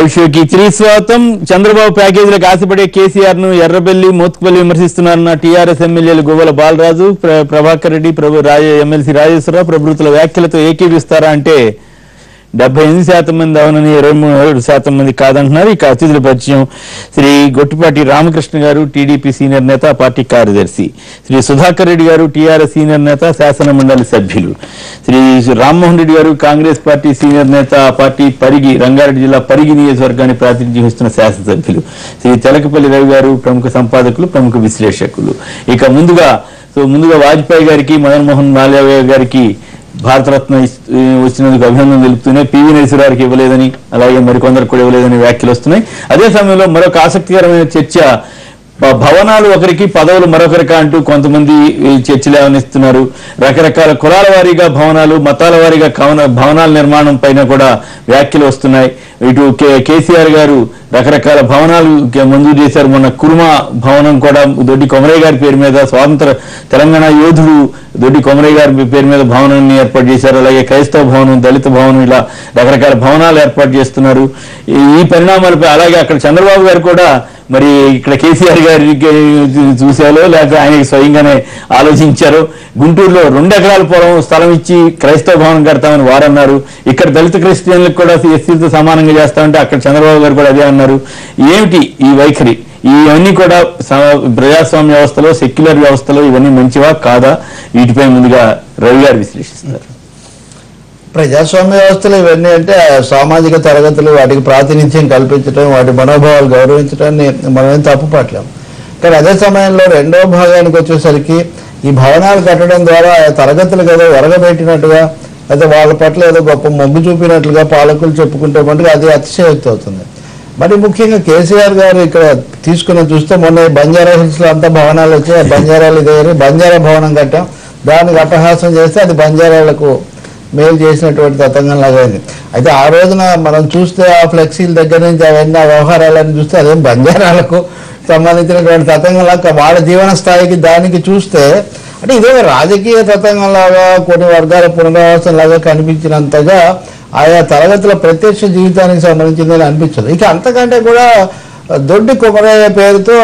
Live షోకి తిరిగి చంద్రబాబు ప్యాకేజీలకు ఆశపడే కేసీఆర్ను ఎర్రబెల్లి మోత్కుపల్లి విమర్శిస్తున్నారన్న టీఆర్ఎస్ ఎమ్మెల్యేలు గువ్వల బాలరాజు ప్రభాకర్ రెడ్డి ప్రభు ఎమ్మెల్సీ రాజేశ్వరరావు ప్రభుత్వ వ్యాఖ్యలతో ఏకీవిస్తారా అంటే డెబ్బై ఎనిమిది శాతం మంది అవునని ఇరవై మూడు శాతం మంది కాదంటున్నారు. ఇక అతిథుల పరిచయం శ్రీ గొట్టిపాటి రామకృష్ణ గారు టీడీపీ సీనియర్ నేత పార్టీ కార్యదర్శి. శ్రీ సుధాకర్ రెడ్డి గారు టీఆర్ఎస్ సీనియర్ నేత శాసన మండలి సభ్యులు. Shri Rammohan Reddy garu Congress party senior నేత పార్టీ పరిగి రంగారెడ్డి జిల్లా పరిగి నియోజకవర్గాన్ని ప్రాతినిధ్యం వహిస్తున్న శాసనసభ్యులు. శ్రీ తెలకపల్లి రవి గారు ప్రముఖ సంపాదకులు ప్రముఖ విశ్లేషకులు. ఇక ముందుగా సో ముందుగా వాజ్పేయి గారికి మదన్మోహన్ మోహన్ గారికి భారతరత్న వచ్చినందుకు అభినందన తెలుపుతూనే పివి నరసింహారికి ఇవ్వలేదని అలాగే మరికొందరికి కూడా ఇవ్వలేదని వ్యాఖ్యలు వస్తున్నాయి. అదే సమయంలో మరొక ఆసక్తికరమైన చర్చ భవనాలు ఒకరికి పదవులు మరొకరికి అంటూ కొంతమంది చర్చలు ఏమనిస్తున్నారు? రకరకాల కులాల వారీగా భవనాలు మతాల వారీగా కవన భవనాల నిర్మాణం పైన కూడా వ్యాఖ్యలు వస్తున్నాయి. ఇటు కే- కేసీఆర్ గారు రకరకాల భవనాలు మంజూరు చేశారు. మొన్న కురుమ భవనం కూడా దొడ్డి కొమరయ్య గారి పేరు మీద స్వాతంత్ర తెలంగాణ యోధుడు దొడ్డి కొమరయ్య గారి పేరు మీద భవనాన్ని ఏర్పాటు చేశారు. అలాగే క్రైస్తవ భవనం దళిత భవనం ఇలా రకరకాల భవనాలు ఏర్పాటు చేస్తున్నారు. ఈ పరిణామాలపై అలాగే అక్కడ చంద్రబాబు గారు కూడా మరి ఇక్కడ కేసీఆర్ గారికి చూశారో లేక ఆయనకి స్వయంగానే ఆలోచించారో? గుంటూరులో రెండు ఎకరాల పొలం స్థలం ఇచ్చి క్రైస్తవ భవనం కడతామని వారన్నారు. ఇక్కడ దళిత క్రిస్టియన్లకు కూడా ఎస్సీలతో సమానంగా చేస్తామంటే అక్కడ చంద్రబాబు గారు కూడా అదే అన్నారు. ఏమిటి ఈ వైఖరి? ఇవన్నీ కూడా ప్రజాస్వామ్య వ్యవస్థలో సెక్యులర్ వ్యవస్థలో ఇవన్నీ మంచివా కాదా? వీటిపై ముందుగా రవి గారు విశ్లేషిస్తారు. ప్రజాస్వామ్య వ్యవస్థలు ఇవన్నీ అంటే సామాజిక తరగతులు వాటికి ప్రాతినిధ్యం కల్పించడం వాటి మనోభావాలు గౌరవించడాన్ని మనం ఏం తప్పు కానీ అదే సమయంలో రెండో భాగానికి వచ్చేసరికి ఈ భవనాలు కట్టడం ద్వారా తరగతులు తరగతులకు ఏదో ఒరగబెట్టినట్టుగా అయితే వాళ్ళ పట్ల ఏదో గొప్ప మొగ్గు చూపినట్లుగా పాలకులు చెప్పుకుంటే మటుకు అది అతిశయోక్తి అవుతుంది. మరి ముఖ్యంగా కేసీఆర్ గారు ఇక్కడ తీసుకున్న చూస్తే మొన్న బంజారా హిల్స్లో అంతా భవనాలు వచ్చాయి. ఆ బంజారాలు దగ్గర బంజారా భవనం కట్టాం. దానికి అట్టహాసం చేస్తే అది బంజారాలకు మేలు చేసినటువంటి తతంగం లాగా అయింది. అయితే ఆ రోజున మనం చూస్తే ఆ ఫ్లెక్సీల దగ్గర నుంచి అవన్నీ ఆ వ్యవహారాలని చూస్తే అదేం బంజారాలకు సంబంధించినటువంటి తతంగం వాళ్ళ జీవన స్థాయికి దానికి చూస్తే అంటే ఇదే రాజకీయ తతంగం లాగా కొన్ని వర్గాల పునరావాసం లాగా కనిపించినంతగా ఆయా తరగతుల ప్రత్యక్ష జీవితానికి సంబంధించిందని అనిపించదు ఇక అంతకంటే కూడా దొడ్డి కుమరయ్య పేరుతో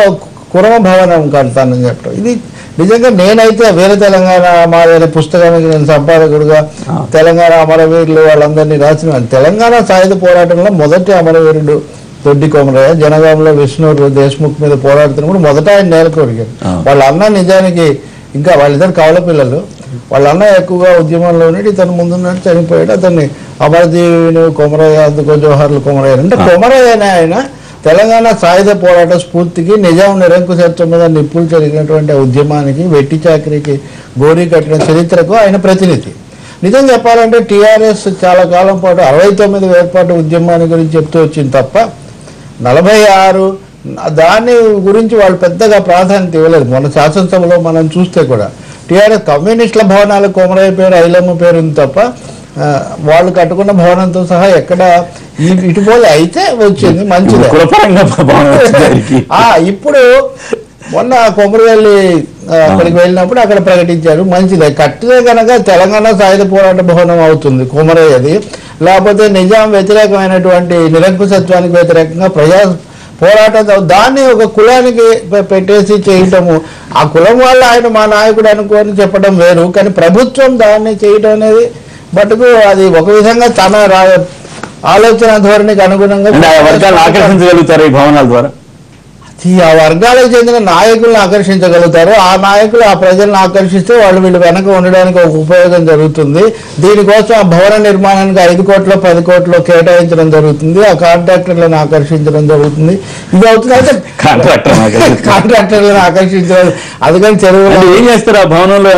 కురమ భవనం కడతానని చెప్పడం. ఇది నిజంగా నేనైతే వీర తెలంగాణ అనే పుస్తకానికి నేను సంపాదకుడుగా తెలంగాణ అమరవీరులు వాళ్ళందరినీ రాసిన తెలంగాణ సాయుధ పోరాటంలో మొదటి అమరవీరుడు దొడ్డి కొమరయ్య జనగాంలో విష్ణువు దేశ్ముఖ్ మీద పోరాడుతున్నప్పుడు మొదట ఆయన నేల కొరిగారు ఆ. వాళ్ళ అన్న నిజానికి ఇంకా వాళ్ళిద్దరు కవల పిల్లలు. వాళ్ళ అన్న ఎక్కువగా ఉద్యమంలో ఉండి ఇతను ముందున్నట్టు చనిపోయాడు. అతన్ని అమరజీవిని కొమరయ్య అందుకో జోహర్లు కొమరయ్య అంటే కొమరయ్య అనే ఆయన. తెలంగాణ సాయుధ పోరాట స్ఫూర్తికి నిజాం నిరంకుశత్వం మీద నిప్పులు జరిగినటువంటి ఉద్యమానికి వెట్టి చాకరీకి గోరీ కట్టిన చరిత్రకు ఆయన ప్రతినిధి. నిజం చెప్పాలంటే టీఆర్ఎస్ చాలా కాలం పాటు అరవై తొమ్మిది ఏర్పాటు ఉద్యమాన్ని గురించి చెప్తూ వచ్చింది తప్ప నలభై ఆరు దాని గురించి వాళ్ళు పెద్దగా ప్రాధాన్యత ఇవ్వలేదు. మన శాసనసభలో మనం చూస్తే కూడా టీఆర్ఎస్ కమ్యూనిస్టుల భవనాలు కొమరయ్య పేరు ఐలమ్మ పేరు ఉంది తప్ప వాళ్ళు కట్టుకున్న భవనంతో సహా ఎక్కడ ఇటుపోలే అయితే వచ్చింది మంచిదే. కులపరంగా ఇప్పుడు మొన్న కొమరవెల్లి అక్కడికి వెళ్ళినప్పుడు అక్కడ ప్రకటించారు మంచిదే. కట్టితే కనుక తెలంగాణ సాయుధ పోరాట భవనం అవుతుంది కొమరయ్యది. లేకపోతే నిజాం వ్యతిరేకమైనటువంటి నిరంకుశత్వానికి వ్యతిరేకంగా ప్రజా పోరాటం దాన్ని ఒక కులానికి పెట్టేసి చేయటము. ఆ కులం వల్ల ఆయన మా నాయకుడు అనుకోని చెప్పడం వేరు కానీ ప్రభుత్వం దాన్ని చేయటం అనేది మటుకు అది ఒక విధంగా తన రా- ఆలోచన ధోరణికి అనుగుణంగా వర్గాలను ఆకర్షించగలుగుతారు ఈ భవనాల ద్వారా? ఆ వర్గాలకు చెందిన నాయకులను ఆకర్షించగలుగుతారు. ఆ నాయకులు ఆ ప్రజలను ఆకర్షిస్తే వాళ్ళు వీళ్ళు వెనక ఉండడానికి ఒక ఉపయోగం జరుగుతుంది. దీనికోసం ఆ భవన నిర్మాణానికి ఐదు కోట్లు పది కోట్లు కేటాయించడం జరుగుతుంది. ఆ కాంట్రాక్టర్లను ఆకర్షించడం జరుగుతుంది. ఇది అవుతుంది అయితే కాంట్రాక్టర్లను ఆకర్షించడం. అందుకని చెరువులు అంటే ఏం చేస్తారు? ఆ భవనంలో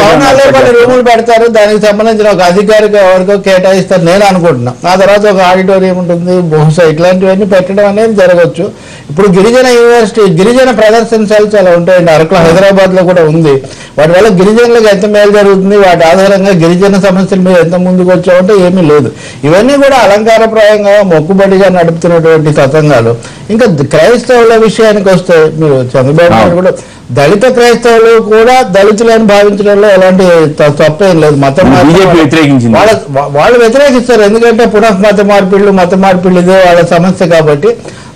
భవనాల్లో కొన్ని రూములు పెడతారు. దానికి సంబంధించిన ఒక అధికారికి ఎవరికో కేటాయిస్తారు. నేను అనుకుంటున్నా. ఆ తర్వాత ఒక ఆడిటోరియం ఉంటుంది బహుశా ఇట్లాంటివన్నీ పెట్టడం అనేది జరగచ్చు. ఇప్పుడు గిరిజన యూనివర్సిటీ గిరిజన ప్రదర్శనశాలు చాలా ఉంటాయండి. అరకులో హైదరాబాద్లో కూడా ఉంది. వాటి వల్ల గిరిజనులకు ఎంత మేలు జరుగుతుంది? వాటి ఆధారంగా గిరిజన సమస్యల మీద ఎంత ముందుకు వచ్చామంటే ఏమీ లేదు. ఇవన్నీ కూడా అలంకారప్రాయంగా మొక్కుబడిగా నడుపుతున్నటువంటి తతంగాలు ఇంకా క్రైస్తవుల విషయానికి వస్తే మీరు చంద్రబాబు నాయుడు కూడా దళిత క్రైస్తవులు కూడా దళితులని భావించడంలో ఎలాంటి తప్పేం లేదు. మతం వ్యతిరేకించింది. వాళ్ళు వ్యతిరేకిస్తారు. ఎందుకంటే పునః మత మార్పిళ్ళు మత మార్పిళ్ళు ఇదే వాళ్ళ సమస్య కాబట్టి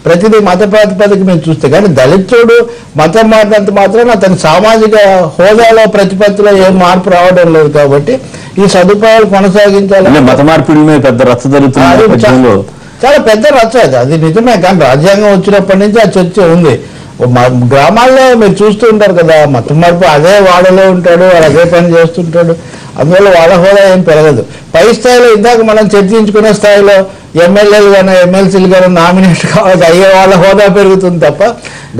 ప్రతిదీ మత ప్రాతిపదిక మీద చూస్తే కానీ దళితుడు మతం మారినంత మాత్రం అతని సామాజిక హోదాలో ప్రతిపత్తిలో ఏం మార్పు రావడం లేదు కాబట్టి ఈ సదుపాయాలు కొనసాగించాలి. మత మార్పిడి మీద పెద్ద రచ్చ చా- చాలా పెద్ద రచ్చ అది. అది నిజమే. కానీ రాజ్యాంగం వచ్చినప్పటి నుంచి ఆ చర్చ ఉంది. గ్రామాల్లో మీరు చూస్తూ ఉంటారు కదా మతం మార్పు అదే వాడలో ఉంటాడు వాడు అదే పని చేస్తుంటాడు. అందువల్ల వాళ్ళ హోదా ఏం పెరగదు. పై స్థాయిలో ఇందాక మనం చర్చించుకునే స్థాయిలో ఎమ్మెల్యేలు కానీ ఎమ్మెల్సీలు కానీ నామినేట్ కావచ్చు అయ్యే వాళ్ళ హోదా పెరుగుతుంది తప్ప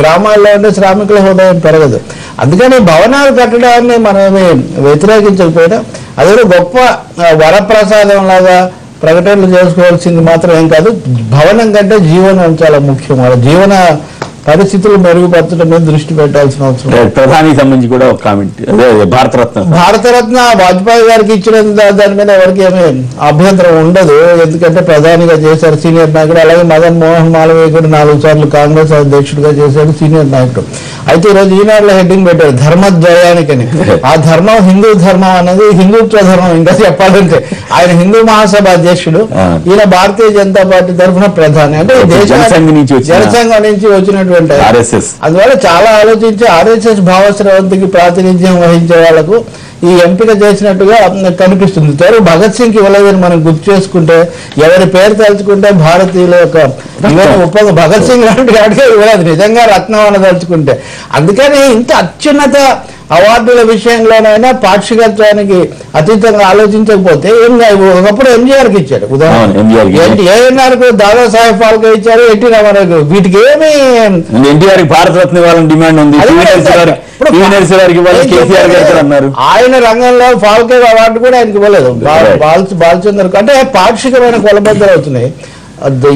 గ్రామాల్లో ఉండే శ్రామికుల హోదా ఏం పెరగదు. అందుకని భవనాలు కట్టడాన్ని మనమే వ్యతిరేకించకపోయినా అదే గొప్ప వరప్రసాదం లాగా ప్రకటనలు చేసుకోవాల్సింది మాత్రం ఏం కాదు. భవనం కంటే జీవనం చాలా ముఖ్యం. వాళ్ళ జీవన పరిస్థితులు మెరుగుపరచడం మీద దృష్టి పెట్టాల్సిన అవసరం ఉంది. ప్రధానికి సంబంధించి కూడా ఒక కామెంట్ భారతరత్న. భారతరత్న వాజ్పేయి గారికి ఇచ్చిన దాని మీద ఎవరికి ఏమీ అభ్యంతరం ఉండదు. ఎందుకంటే ప్రధానిగా చేశారు సీనియర్ నాయకుడు. అలాగే మదన్ మోహన్ మాలవీయ కూడా నాలుగు సార్లు కాంగ్రెస్ అధ్యక్షుడిగా చేశారు సీనియర్ నాయకుడు. అయితే ఈరోజు ఈనాడులో హెడ్డింగ్ పెట్టారు ధర్మద్వయానికని. ఆ ధర్మం హిందూ ధర్మం అనేది హిందుత్వ ధర్మం ఇంకా చెప్పాలంటే. ఆయన హిందూ మహాసభ అధ్యక్షుడు. ఈయన భారతీయ జనతా పార్టీ తరఫున ప్రధాని. అంటే దేశ జనసంఘ్ నుంచి వచ్చిన- జనసంఘం నుంచి వచ్చినటువంటి ఆయన. ఆర్ఎస్ఎస్. అందువల్ల చాలా ఆలోచించి ఆర్ఎస్ఎస్ భావస్రవంతికి ప్రాతినిధ్యం వహించే వాళ్ళకు ఈ ఎంపిక చేసినట్టుగా కనిపిస్తుంది. తోరు భగత్ సింగ్ ఇవ్వలేదని మనం గుర్తు చేసుకుంటే ఎవరి పేరు తలుచుకుంటే భారతీయుల యొక్క భగత్ సింగ్ లాంటి ఇవ్వలేదు. నిజంగా రత్నం అని తలుచుకుంటే. అందుకని ఇంత అత్యున్నత అవార్డుల విషయంలోనైనా పాక్షికత్వానికి అతీతంగా ఆలోచించకపోతే ఏం. ఒకప్పుడు ఎంజీఆర్కి ఇచ్చాడు అవును, MGR కి. ఏంటి? ఏఎన్ఆర్కు దాదాసాహెబ్ ఫాల్కే ఇచ్చారు ఎన్టీ రామారావు వీటికి ఏమి ఎన్టీఆర్ భారతరత్న ఇవ్వాలని డిమాండ్ ఉంది. ఆయన రంగంలో ఫాల్కే అవార్డు కూడా ఆయనకి ఇవ్వలేదు. బా- Right. బాల్ బాలచంద్ర. అంటే పాక్షికమైన కొలబద్దలు అవుతున్నాయి.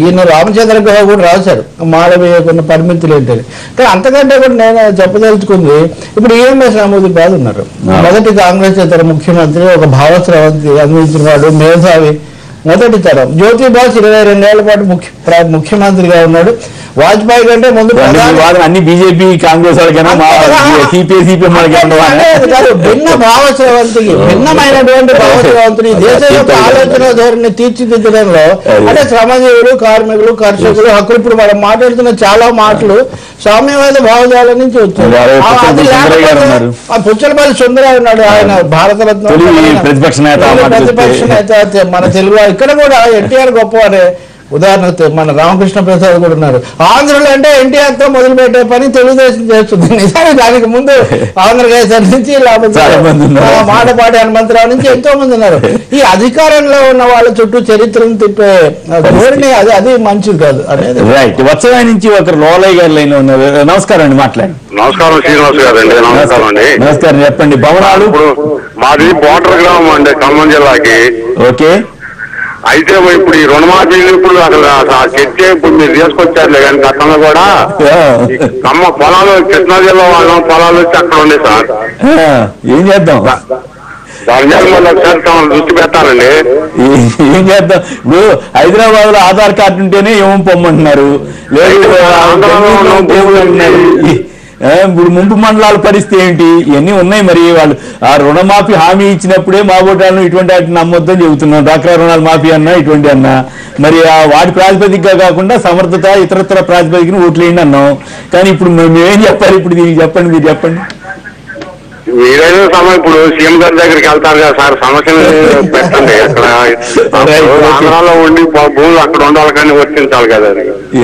ఈయన రామచంద్ర గుహ కూడా రాశారు. కొన్ని పరిమితులు ఏంటని కానీ అంతకంటే కూడా నేను చెప్పదలుచుకుంది ఇప్పుడు ఈఎంఎస్ నమోదు బాధ ఉన్నారు. మొదటి కాంగ్రెస్ ఇతర ముఖ్యమంత్రి ఒక భావస్రవంతి అందించిన వాడు మేధావి. మొదటి తరం. జ్యోతి బాస్ ఇరవై రెండేళ్ళ పాటు ముఖ్య ముఖ్యమంత్రిగా ఉన్నాడు. వాజ్పేయి కంటే ముందు అన్ని ప్రధాని వాదన అన్ని బీజేపీ కాంగ్రెస్ వాళ్ళకైనా సిపిఐ సిపిఎం కాదు, భిన్న భిన్నమైనటువంటి భావస్రవంతుని దేశ యొక్క ఆలోచన ధోరణి తీర్చిదిద్దడంలో అంటే శ్రమజీవులు కార్మికులు కర్షకులు హక్కులు ఇప్పుడు మనం మాట్లాడుతున్న చాలా మాటలు సామ్యవాద భావజాలం నుంచి వచ్చాయి. పుచ్చలపల్లి సుందరయ్య ఉన్నాడు ఆయన భారతరత్న తొలి ప్రతిపక్ష నేత మన తెలుగు. ఇక్కడ కూడా ఎన్టీఆర్ గొప్పవాడే ఉదాహరణకు మన రామకృష్ణ ప్రసాద్ కూడా ఉన్నారు. ఆంధ్రులు అంటే ఎన్టీఆర్తో మొదలు పెట్టే పని తెలుగుదేశం చేస్తుంది. నిజానికి దానికి ముందు ఆంధ్రప్రదేశ్ నుంచి మాటపాటి హనుమంతరావు నుంచి ఎంతో మంది ఉన్నారు. ఈ అధికారంలో ఉన్న వాళ్ళ చుట్టూ చరిత్రను తిప్పే ధోరణి అది అది మంచిది కాదు. అనేది రైట్ నుంచి ఒకరు లోలయ్య గారి లైన్లో ఉన్నారు. నమస్కారం అండి మాట్లాడండి. నమస్కారం శ్రీనివాస్ గారు అండి నమస్కారం అండి. నమస్కారం చెప్పండి. భవనాలు? ఇప్పుడు మాది బోర్డర్ గ్రామం అండి ఖమ్మం జిల్లాకి. ఓకే. అయితే ఇప్పుడు ఈ రుణమాఫీలు ఇప్పుడు అసలు ఆ చర్చ ఇప్పుడు మీరు తీసుకొచ్చారులే కానీ గతంలో కూడా ఈ ఖమ్మ పొలాలు కృష్ణా జిల్లా వాళ్ళం పొలాలు వచ్చి అక్కడ ఉండే సార్. ఏం చేద్దాం? దృష్టి పెట్టాలండి. ఏ- ఏం చేద్దాం? ఇప్పుడు హైదరాబాద్లో ఆధార్ కార్డు ఉంటేనే ఏమో పొమ్మంటున్నారు. లేదు ఇప్పుడు ముంపు మండలాల పరిస్థితి ఏంటి? ఇవన్నీ ఉన్నాయి మరి వాళ్ళు. ఆ రుణమాఫీ హామీ ఇచ్చినప్పుడే మా ఓటాలను ఇటువంటి వాటిని నమ్మొద్దని చెబుతున్నాం. డాక్టర్ రుణాలు మాఫీ అన్నా ఇటువంటి అన్నా. మరి ఆ వాటి ప్రాతిపదికగా కాకుండా సమర్థత ఇతరత్ర ప్రాతిపదికను ఓట్లేయండి అన్నాం. కానీ ఇప్పుడు మేము మేమేం చెప్పాలి? ఇప్పుడు దీనికి చెప్పండి మీరు చెప్పండి. మీరైనా సమయం ఇప్పుడు సీఎం గారి దగ్గరికి వెళ్తారు కదా సార్ సమస్యలు పెట్టండి. అక్కడ ఆంధ్రాలో ఉండి భూములు అక్కడ ఉండాలి కానీ వర్తించాలి కదా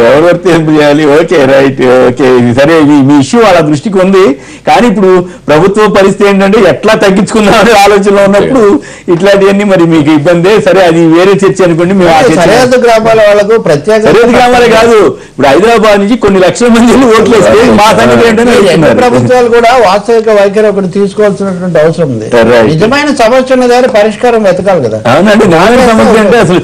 ఎవరు వర్తింపు చేయాలి? Okay right okay. సరే ఈ- మీ ఇష్యూ వాళ్ళ దృష్టికి ఉంది. కానీ ఇప్పుడు ప్రభుత్వ పరిస్థితి ఏంటంటే ఎట్లా తగ్గించుకుందామనే ఆలోచనలో ఉన్నప్పుడు ఇట్లాంటివన్నీ మరి మీకు ఇబ్బందే. సరే అది వేరే చర్చ అనుకోండి మేము సరిహద్దు గ్రామాల వాళ్ళకు ప్రత్యేక సరిహద్దు గ్రామాలే కాదు. ఇప్పుడు హైదరాబాద్ నుంచి కొన్ని లక్షల మంది ఓట్లు వేస్తే మా సంగతి అడుగుతున్నారు. ప్రభుత్వాలు కూడా వాస్తవిక వైఖరి ఒకటి తీసుకోవాల్సినటువంటి అవసరం ఉంది. నిజమైన సమస్య ఉన్న దగ్గర పరిష్కారం వెతకాలి కదా. అవునండి నాలుగు సమస్య అంటే అసలు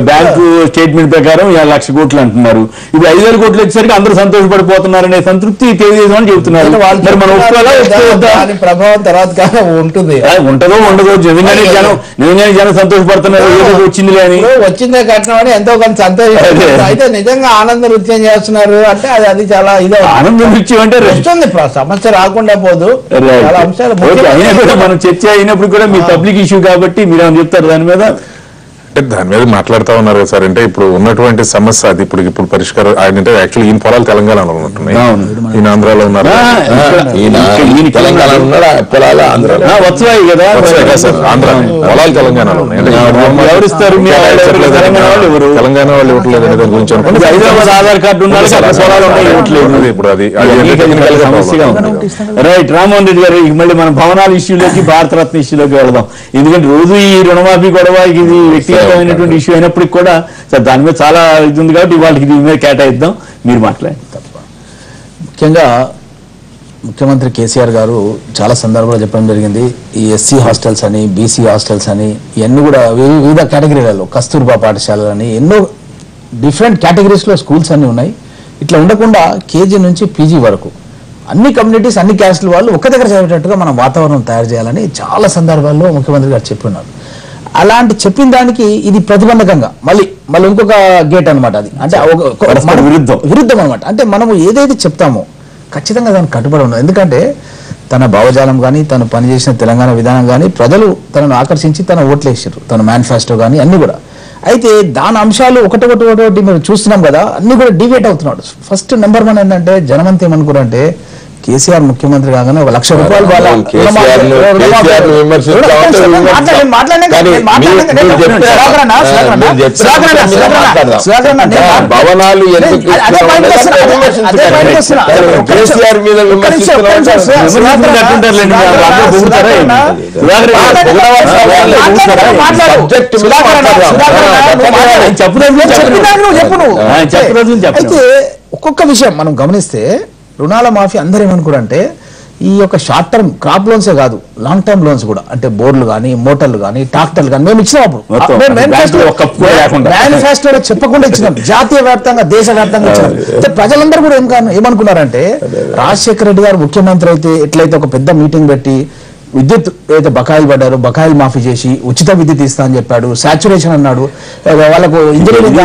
బ్యాంకు స్టేట్మెంట్ ప్రకారం లక్ష కోట్లు అంటున్నారు. ఇప్పుడు ఐదు వేల కోట్లు వచ్చేసరికి అందరూ సంతోషపడిపోతున్నారనే సంతృప్తి తెలుగుదేశం అని చెబుతున్నారు. అంటే వాళ్ళు మరి మనం ఒప్పుకోవాలా చెప్తున్నారు ఒప్పుకోవద్దా? దాని ప్రభావం తర్వాత ఉంటుంది. ఉంటదో ఉండదో నిజంగానే జనం నిజంగానే జనం సంతోషపడుతున్నారు. అని. ఇప్పుడు వచ్చిందే కట్నం అని ఎంతో కొంత అదే. అయితే నిజంగా ఆనంద నృత్యం చేస్తున్నారు అంటే అది అది చాలా ఇదో ఆనందం ఇచ్చి అంటే వస్తుంది. ప్ర- సమస్య రాకుండా పోదు. చాలా అంశాలు ఓకే, అయినా కూడా మనం చర్చ అయినప్పుడు కూడా మీ పబ్లిక్ ఇష్యూ కాబట్టి మీరు ఏమైనా చెప్తారు దాని మీద? దాని మీద మాట్లాడుతా ఉన్నారు సార్. అంటే ఇప్పుడు ఉన్నటువంటి సమస్య అది ఇప్పుడు ఇప్పుడు పరిష్కారం ఆయన అంటే యాక్చువల్లీ ఈయన పొలాలు తెలంగాణలో అవును. ఈయన ఆంధ్రాలో ఉన్నారు. తెలంగాణ పొలాలు ఆంధ్రాలో. వచ్చాయి కదా. సార్ ఆంధ్ర. పొలాలు తెలంగాణలో ఉన్నాయి? తెలంగాణ వాళ్ళు ఇవ్వట్లేదు అనే దాని గురించి అనుకుంటే హైదరాబాద్ ఆధార్ కార్డు. ఉన్నది ఇప్పుడు అది రైట్ రామ్మోహన్ రెడ్డి గారు మళ్ళీ మన భవనాల ఇష్యూలోకి భారతరత్న ఇష్యూలోకి వెళదాం. ఎందుకంటే రోజు ఈ రుణమాఫీ గొడవ ఇది వ్యక్తిగతమైనటువంటి ఇష్యూ అయినప్పటికీ కూడా సార్ దాని మీద చాలా ఇది ఉంది కాబట్టి వాళ్ళకి దీని మీద కేటాయిద్దాం. మీరు మాట్లాడండి. ముఖ్యంగా ముఖ్యమంత్రి కేసీఆర్ గారు చాలా సందర్భాలు చెప్పడం జరిగింది ఈ ఎస్సీ హాస్టల్స్ అని బీసీ హాస్టల్స్ అని ఇవన్నీ కూడా వివి- వివిధ కేటగిరీలలో కస్తూర్బా పాఠశాలలు అని ఎన్నో డిఫరెంట్ కేటగిరీస్లో స్కూల్స్ అన్నీ ఉన్నాయి. ఇట్లా ఉండకుండా కేజీ నుంచి పీజీ వరకు అన్ని కమ్యూనిటీస్ అన్ని క్యాస్టుల వాళ్ళు ఒక్క దగ్గర చదివేటట్టుగా మనం వాతావరణం తయారు చేయాలని చాలా సందర్భాల్లో ముఖ్యమంత్రి గారు చెప్పున్నారు అలాంటి చెప్పిన దానికి ఇది ప్రతిబంధకంగా. మళ్ళీ మళ్ళీ ఇంకొక గేట్ అన్నమాట అది. అంటే విరుద్ధం. విరుద్ధం అనమాట అంటే మనము ఏదైతే చెప్తామో ఖచ్చితంగా దానికి కట్టుబడి ఉండదు. ఎందుకంటే తన భావజాలం కానీ తను పనిచేసిన తెలంగాణ విధానం కానీ ప్రజలు తనను ఆకర్షించి తన ఓట్లు వేసారు తన మేనిఫెస్టో కానీ అన్ని కూడా. అయితే దాని అంశాలు ఒకటొకటి ఒకటి మీరు చూస్తున్నాం కదా అన్ని కూడా డివేట్ అవుతున్నాడు. ఫస్ట్ నెంబర్ వన్ ఏంటంటే జనమంతా ఏమనుకున్నారంటే కేసీఆర్ ముఖ్యమంత్రి కాగానే ఒక లక్ష రూపాయలు భవనాలు నువ్వు నువ్వు. చెప్పు. అయితే ఒక్కొక్క విషయం మనం గమనిస్తే రుణాల మాఫీ అందరూ ఏమనుకోరంటే ఈ యొక్క షార్ట్ టర్మ్ క్రాప్ లోన్సే కాదు లాంగ్ టర్మ్ లోన్స్ కూడా. అంటే బోర్లు కానీ మోటార్లు కానీ ట్రాక్టర్లు కానీ మేము ఇచ్చినాం అప్పుడు. మేనిఫెస్టో- చెప్పకుండా ఇచ్చినాం. జాతీయ వ్యాప్తంగా దేశ వ్యాప్తంగా ఇచ్చినాం అయితే ప్రజలందరూ కూడా ఏం కాను ఏమనుకున్నారంటే రాజశేఖర రెడ్డి గారు ముఖ్యమంత్రి అయితే ఎట్లయితే ఒక పెద్ద మీటింగ్ పెట్టి విద్యుత్ ఏదైతే బకాయిలు పడ్డారో బకాయిలు మాఫీ చేసి ఉచిత విద్యుత్ ఇస్తా అని చెప్పాడు సాచురేషన్ అన్నాడు వాళ్ళకు ఇంజనీరింగ్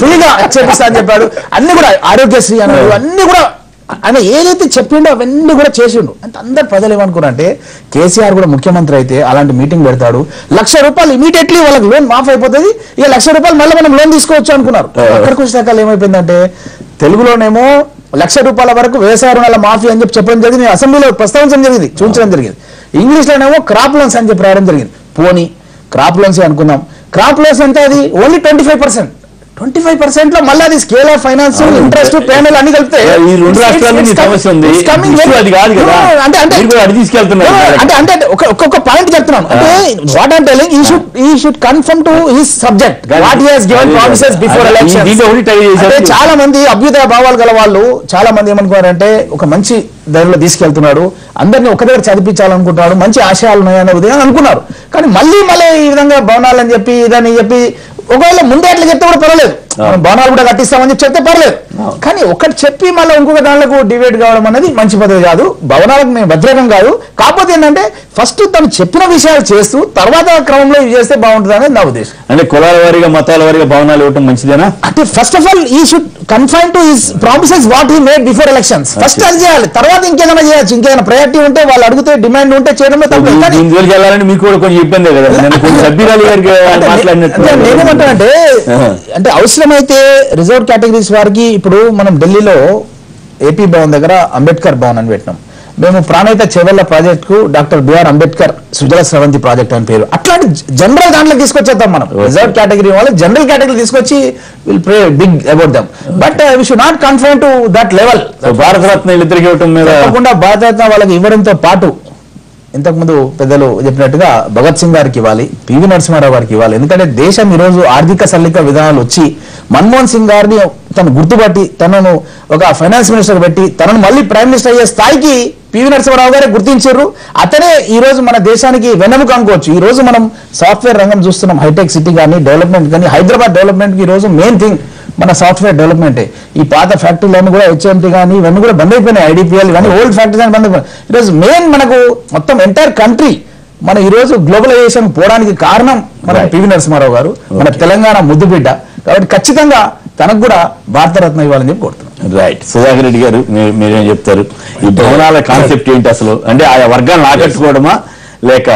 ఫ్రీగా చేపిస్తా అని చెప్పాడు అన్ని కూడా ఆరోగ్యశ్రీ అన్నాడు అన్ని కూడా ఆయన ఏదైతే చెప్పిండో అవన్నీ కూడా చేసిండు. అంటే అందరు ప్రజలు ఏమనుకున్నారంటే కేసీఆర్ కూడా ముఖ్యమంత్రి అయితే అలాంటి మీటింగ్ పెడతాడు లక్ష రూపాయలు ఇమీడియట్లీ వాళ్ళకి లోన్ మాఫ్ అయిపోతుంది ఇక లక్ష రూపాయలు మళ్ళీ మనం లోన్ తీసుకోవచ్చు అనుకున్నారు. అక్కడికి వచ్చేదాకా ఏమైపోయిందంటే తెలుగులోనేమో లక్ష రూపాయల వరకు వ్యవసాయ రుణాల మాఫీ అని చెప్పి చెప్పడం జరిగింది. అసెంబ్లీలో ప్రస్తావించడం జరిగింది చూపించడం జరిగింది. ఇంగ్లీష్ లోనేమో క్రాప్ లోన్స్ అని చెప్పి రావడం జరిగింది. పోనీ క్రాప్ లోన్స్ అనుకుందాం. క్రాప్ లోన్స్ ఎంత అది only twenty five percent twenty five పర్సెంట్లో మళ్ళీ అది scale of finance interest penal అన్ని కలిపితే ఈ రెండు రాష్ట్రాల్లో మీ సమస్య ఉంది. ఇష్యూ అది కాదు కదా. అంటే అంటే తీసుకెళ్తున్నారు అంటే అంటే ఒక ఒక్కొక్క పాయింట్ చెప్తున్నాను. అంటే what I'm telling he should he should confirm to his subject what he has given promises before election చాలా మంది అభ్యుదయ భావాలు గల వాళ్ళు చాలా మంది ఏమనుకున్నారంటే ఒక మంచి దానిలో తీసుకెళ్తున్నాడు అందరినీ ఒక దగ్గర చదివించాలనుకుంటున్నాడు మంచి ఆశయాలు ఉన్నాయనే ఉదయం అనుకున్నారు. కానీ మళ్ళీ మళ్ళీ ఈ విధంగా భవనాలని చెప్పి ఇదని చెప్పి ఒకవేళ ముందే అట్లా చెప్తే కూడా పర్వాలేదు మనం భవనాలు కూడా కట్టిస్తామని చెప్పి చెప్తే పర్లేదు. కానీ ఒకటి చెప్పి మళ్ళీ ఇంకొక దానిలకు డిబేట్ కావడం అనేది మంచి పద్ధతి కాదు. భవనాలకు మేము వ్యతిరేకం కాదు. కాకపోతే ఏంటంటే ఫస్ట్ తను చెప్పిన విషయాలు చేస్తూ తర్వాత క్రమంలో ఇవి చేస్తే బాగుంటుంది అనేది నా ఉద్దేశం. అంటే కులాల వారీగా మతాల వారీగా భవనాలు ఇవ్వటం మంచిదేనా? అంటే first of all he should confine to his promises what he made before elections first అది చేయాలి. తర్వాత ఇంకేదైనా చేయొచ్చు ఇంకేదైనా ప్రయారిటీ ఉంటే వాళ్ళు అడిగితే డిమాండ్ ఉంటే చేయడమే తప్ప. కానీ దీని జోలికి వెళ్ళాలని మీకు కూడా కొంచెం ఇబ్బంది కదా. నేను కొంచెం సభ్యురాలి గారికి అంటే మాట్లాడినట్టు అంటే నేనేమంటానంటే. అంటే అవసరమైతే రిజర్వ్ కేటగిరీస్ వారికి ఇప్పుడు మనం ఢిల్లీలో ఏపీ భవన్ దగ్గర అంబేద్కర్ భవన్ అని పెట్టినాం. మేము ప్రాణహిత చెవెళ్ళ ప్రాజెక్ట్కు doctor BR Ambedkar Sujala Sravanthi project అని పేరు. అట్లాంటి జనరల్ దాంట్లో తీసుకొచ్చేద్దాం మనం. రిజర్వ్ కేటగిరీ వాళ్ళు జనరల్ కేటగిరీ తీసుకొచ్చి will pray big about them but we should not confine to that level Bharat Ratna వీళ్ళిద్దరికి ఇవ్వటం మీద తప్పకుండా భారతరత్న వాళ్ళకి ఇవ్వడంతో పాటు ఇంతకుముందు పెద్దలు చెప్పినట్టుగా భగత్ సింగ్ గారికి ఇవ్వాలి పివి నరసింహారావు గారికి ఇవ్వాలి. ఎందుకంటే దేశం ఈరోజు ఆర్థిక సల్లిక విధానాలు వచ్చి మన్మోహన్ సింగ్ గారిని తను గుర్తుపట్టి తనను ఒక ఫైనాన్స్ మినిస్టర్ పెట్టి తనను మళ్ళీ ప్రైమ్ మినిస్టర్ అయ్యే స్థాయికి పివి నరసింహారావు గారే గుర్తించారు. అతనే ఈ రోజు మన దేశానికి వెన్నెముక అనుకోవచ్చు. ఈ రోజు మనం సాఫ్ట్వేర్ రంగం చూస్తున్నాం. హైటెక్ సిటీ కానీ డెవలప్మెంట్ కానీ హైదరాబాద్ డెవలప్మెంట్ ఈ రోజు మెయిన్ థింగ్ మన సాఫ్ట్వేర్ డెవలప్మెంటే. ఈ పాత ఫ్యాక్టరీలన్నీ కూడా హెచ్ఎంటీ కానీ ఇవన్నీ కూడా బంద్ అయిపోయినాయి. ఐడిపిఎల్ కానీ ఓల్డ్ ఫ్యాక్టరీస్ అని బంద్ అయిపోయినాయి. ఈరోజు మెయిన్ మనకు మొత్తం ఎంటైర్ కంట్రీ మన ఈ రోజు గ్లోబలైజేషన్ పోవడానికి కారణం మన. పివి నరసింహారావు గారు. మన తెలంగాణ ముద్దుబిడ్డ. కాబట్టి ఖచ్చితంగా తనకు కూడా భారతరత్న ఇవ్వాలని చెప్పి కోరుతున్నాం. రైట్ సుధాకర్ రెడ్డి గారు మీరేం చెప్తారు? ఈ భవనాల కాన్సెప్ట్ ఏంటి అసలు? అంటే ఆయా వర్గాలను ఆకట్టుకోవడమా? లేక